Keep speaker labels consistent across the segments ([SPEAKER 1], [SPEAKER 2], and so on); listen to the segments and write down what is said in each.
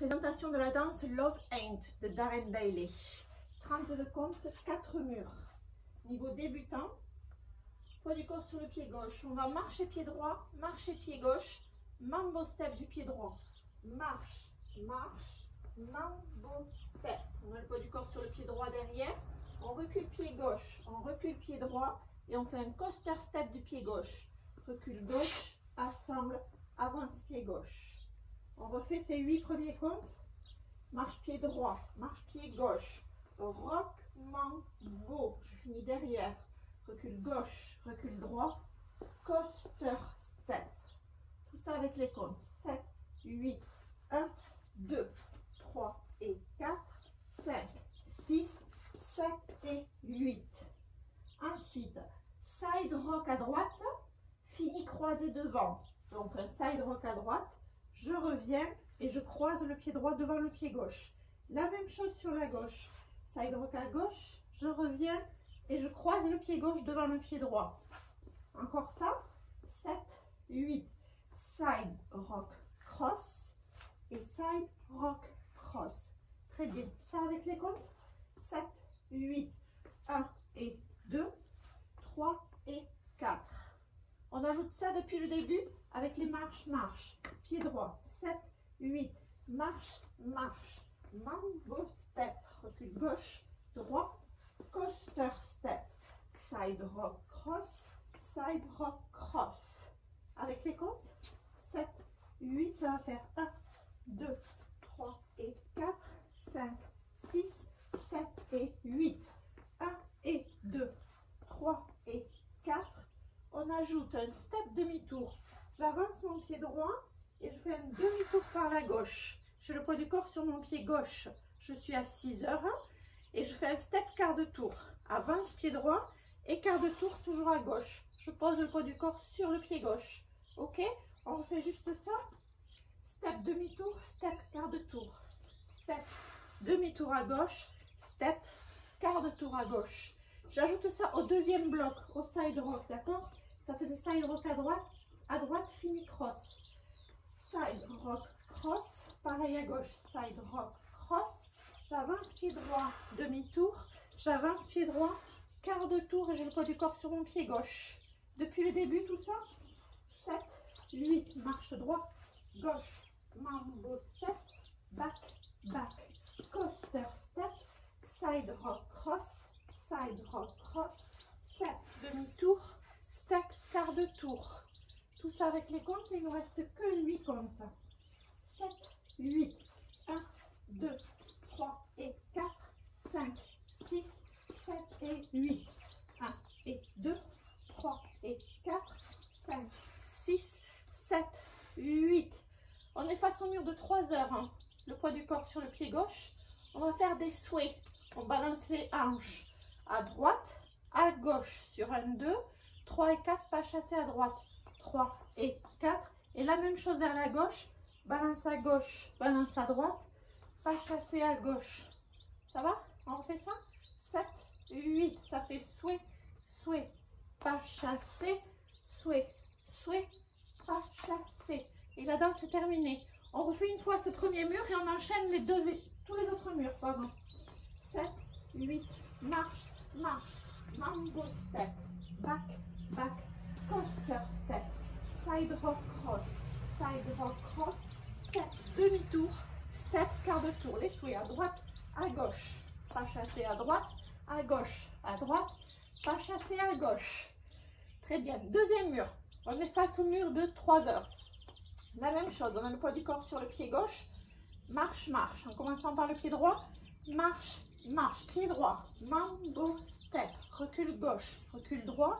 [SPEAKER 1] Présentation de la danse Love Ain't de Darren Bailey. 30 de compte, 4 murs. Niveau débutant, poids du corps sur le pied gauche. On va marcher pied droit, marcher pied gauche, mambo step du pied droit. Marche, marche, mambo step. On met le poids du corps sur le pied droit derrière. On recule pied gauche, on recule pied droit et on fait un coaster step du pied gauche. Recule gauche, assemble, avance pied gauche. On refait ces huit premiers comptes. Marche pied droit, marche pied gauche, rock, mambo. Je finis derrière. Recule gauche, recule droit, coaster step. Tout ça avec les comptes. 7, 8, 1, 2, 3 et 4, 5, 6, 7 et 8. Ensuite, side rock à droite, fini croisé devant. Donc un side rock à droite, je reviens et je croise le pied droit devant le pied gauche. La même chose sur la gauche. Side rock à gauche, je reviens et je croise le pied gauche devant le pied droit. Encore ça. 7, 8. Side rock cross et side rock cross. Très bien. Ça avec les comptes? 7, 8, 1 et 2, 3 et 4. On ajoute ça depuis le début avec les marches, marches. Pied droit, 7, 8, marche, marche. Mambo step, recule gauche, droit, coaster step. Side rock cross, side rock cross. Avec les comptes, 7, 8, ça va faire 1, 2, 3 et 4, 5, 6, 7 et 8. 1 et 2, 3 et 4. On ajoute un step demi-tour J'avance mon pied droit et je fais un demi-tour par la gauche. J'ai le poids du corps sur mon pied gauche. Je suis à 6 heures et je fais un step quart de tour. Avance pied droit et quart de tour toujours à gauche. Je pose le poids du corps sur le pied gauche. Ok? On fait juste ça. Step demi-tour, step quart de tour. Step demi-tour à gauche, step quart de tour à gauche. J'ajoute ça au deuxième bloc, au side rock, d'accord? Ça des side rock à droite à droite, fini cross. Side rock cross. Pareil à gauche, side rock cross. J'avance pied droit, demi-tour. J'avance pied droit, quart de tour et j'ai le poids du corps sur mon pied gauche. Depuis le début, tout ça. 7, 8, marche droit, gauche, mambo step, back, back, coaster step, side rock cross, side rock cross, step, demi-tour, step, quart de tour. Tout ça avec les comptes, il ne nous reste que 8 comptes. 7, 8, 1, 2, 3 et 4, 5, 6, 7 et 8. 1 et 2, 3 et 4, 5, 6, 7, 8. On est face au mur de 3 heures. Hein. Le poids du corps sur le pied gauche. On va faire des souhaits. On balance les hanches à droite, à gauche sur 1, 2, 3 et 4, pas chasser à droite. 3 et 4. Et la même chose vers la gauche. Balance à gauche, balance à droite. Pas chasser à gauche. Ça va? On fait ça? 7, 8. Ça fait souhait, souhait, pas chasser, souhait, souhait, pas chasser. Et la danse est terminée. On refait une fois ce premier mur et on enchaîne les deux, tous les autres murs. Pardon. 7, 8, marche, marche, mambo step, back, back, coaster step, side rock cross, side rock cross, step, demi-tour, step, quart de tour. Les souhaits à droite, à gauche, pas chasser à droite, à gauche, à droite, pas chasser à gauche. Très bien. Deuxième mur. On est face au mur de 3 heures. La même chose, on a le poids du corps sur le pied gauche. Marche, marche. En commençant par le pied droit. Marche, marche. Pied droit. Mambo step. Recule gauche. Recule droit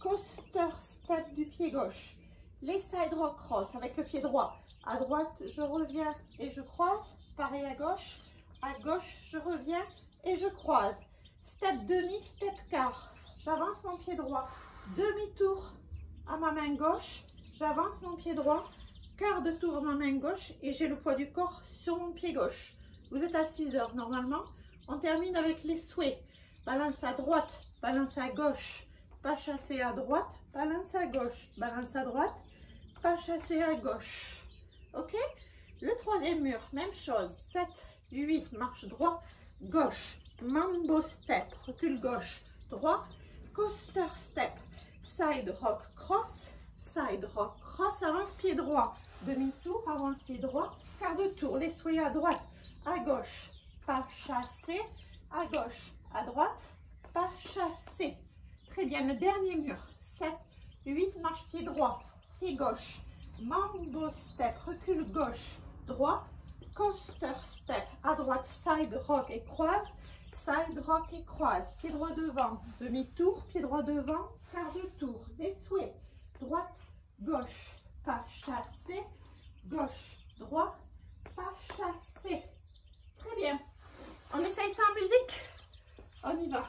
[SPEAKER 1] coaster step du pied gauche. Les side rock cross avec le pied droit. À droite, je reviens et je croise. Pareil à gauche. À gauche, je reviens et je croise. Step demi, step quart. J'avance mon pied droit. Demi-tour à ma main gauche. J'avance mon pied droit. Quart de tour à ma main gauche et j'ai le poids du corps sur mon pied gauche. Vous êtes à 6 heures normalement. On termine avec les souhaits. Balance à droite, balance à gauche, pas chasser à droite, balance à gauche, balance à droite, pas chasser à gauche. Ok? Le troisième mur, même chose. 7, 8, marche droit, gauche. Mambo step, recule gauche, droit. Coaster step, side rock cross, side rock cross, avance pied droit. Demi-tour, avance pied droit, quart de tour. Souhaits à droite, à gauche, pas chassé, à gauche, à droite, pas chassé. Très bien, le dernier mur. 7, 8, marche pied droit, pied gauche. Mambo step, recule gauche, droit. Coaster step, à droite, side rock et croise. Side rock et croise. Pied droit devant, demi-tour, pied droit devant, quart de tour. Les. Droite, gauche, pas chassé. Gauche, droit, pas chassé. Très bien. On essaye ça en musique? On y va.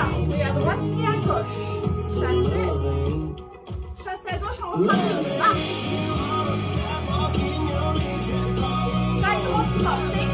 [SPEAKER 1] souhait à droite et à gauche.
[SPEAKER 2] loving.
[SPEAKER 1] chassé à gauche, on reprend les marche. Side rock cross,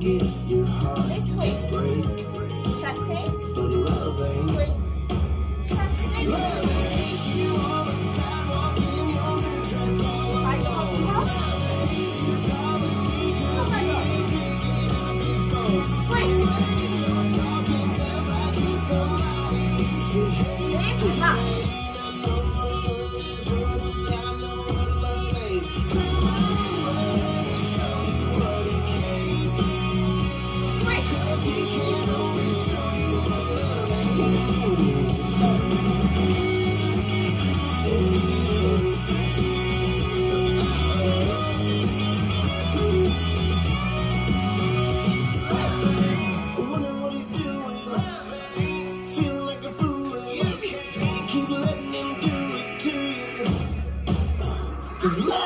[SPEAKER 1] can get your heart this
[SPEAKER 2] way. to break. Chassis. You. On the is love.